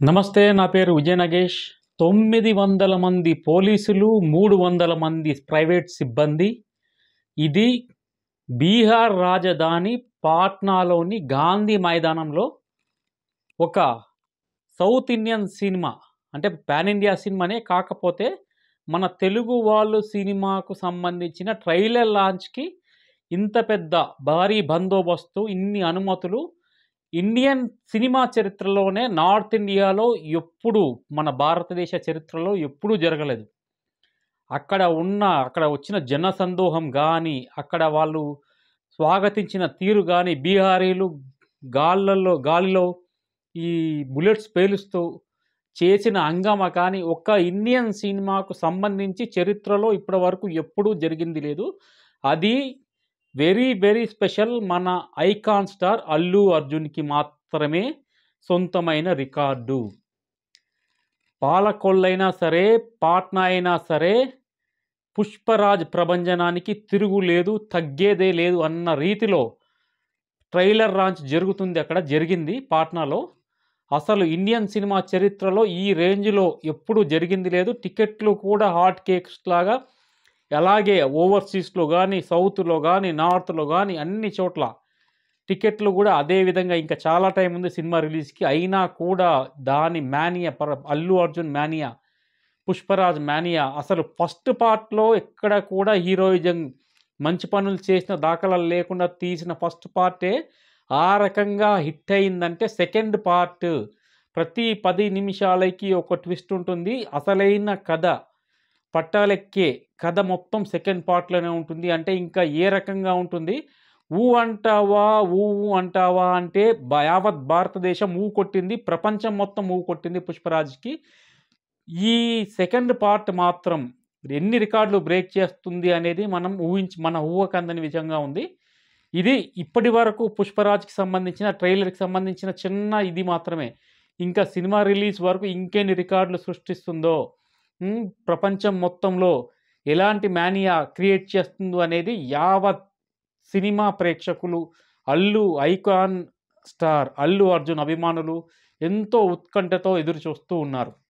నమస్తే నా పేరు విజయ నగేష్. తొమ్మిది వందల మంది పోలీసులు మూడు వందల మంది ప్రైవేట్ సిబ్బంది. ఇది బీహార్ రాజధాని పాట్నాలోని గాంధీ మైదానంలో ఒక సౌత్ ఇండియన్ సినిమా అంటే పాన్ ఇండియా సినిమానే కాకపోతే మన తెలుగు వాళ్ళు సినిమాకు సంబంధించిన ట్రైలర్ లాంచ్కి ఇంత పెద్ద భారీ బందోబస్తు ఇన్ని అనుమతులు ఇండియన్ సినిమా చరిత్రలోనే నార్త్ ఇండియాలో ఎప్పుడు మన భారతదేశ చరిత్రలో ఎప్పుడూ జరగలేదు. అక్కడ ఉన్న అక్కడ వచ్చిన జన సందోహం కానీ అక్కడ వాళ్ళు స్వాగతించిన తీరు కానీ బీహారీలు గాళ్ళల్లో గాలిలో ఈ బుల్లెట్స్ పేలుస్తూ చేసిన అంగమ కానీ ఒక్క ఇండియన్ సినిమాకు సంబంధించి చరిత్రలో ఇప్పటి వరకు ఎప్పుడూ జరిగింది లేదు. అది వెరీ వెరీ స్పెషల్ మన ఐకాన్ స్టార్ అల్లు అర్జున్కి మాత్రమే సొంతమైన రికార్డు. పాలకొల్లైనా సరే పాట్నా అయినా సరే పుష్పరాజ్ ప్రభంజనానికి తిరుగు లేదు తగ్గేదే లేదు అన్న రీతిలో ట్రైలర్ లాంచ్ జరుగుతుంది అక్కడ జరిగింది పాట్నాలో. అసలు ఇండియన్ సినిమా చరిత్రలో ఈ రేంజ్లో ఎప్పుడూ జరిగింది లేదు. టికెట్లు కూడా హాట్ కేక్స్ లాగా అలాగే ఓవర్సీస్లో కానీ సౌత్లో కానీ నార్త్లో కానీ అన్ని చోట్ల టికెట్లు కూడా అదే విధంగా ఇంకా చాలా టైం ఉంది సినిమా రిలీజ్కి. అయినా కూడా దాని మేనియా పర అల్లు అర్జున్ మానియా పుష్పరాజ్ మానియా అసలు ఫస్ట్ పార్ట్లో ఎక్కడ కూడా హీరోయిజం మంచి పనులు చేసిన దాఖలాలు లేకుండా తీసిన ఫస్ట్ పార్టే ఆ రకంగా హిట్ అయిందంటే సెకండ్ పార్ట్ ప్రతి పది నిమిషాలకి ఒక ట్విస్ట్ ఉంటుంది. అసలైన కథ. పట్టాలెక్కే కథ మొత్తం సెకండ్ పార్ట్లోనే ఉంటుంది. అంటే ఇంకా ఏ రకంగా ఉంటుంది? ఊ అంటావా ఊ అంటావా అంటే యావత్ భారతదేశం ఊ కొట్టింది ప్రపంచం మొత్తం ఊ కొట్టింది పుష్పరాజ్కి. ఈ సెకండ్ పార్ట్ మాత్రం ఎన్ని రికార్డులు బ్రేక్ చేస్తుంది అనేది మనం ఊహించి మన ఊహకందని విధంగా ఉంది. ఇది ఇప్పటి వరకు పుష్పరాజ్కి సంబంధించిన ట్రైలర్కి సంబంధించిన చిన్న ఇది మాత్రమే. ఇంకా సినిమా రిలీజ్ వరకు ఇంకెన్ని రికార్డులు సృష్టిస్తుందో ప్రపంచం మొత్తంలో ఎలాంటి మానియా క్రియేట్ చేస్తుందో అనేది యావత్ సినిమా ప్రేక్షకులు అల్లు ఐకాన్ స్టార్ అల్లు అర్జున్ అభిమానులు ఎంతో ఉత్కంఠతో ఎదురు చూస్తూ ఉన్నారు.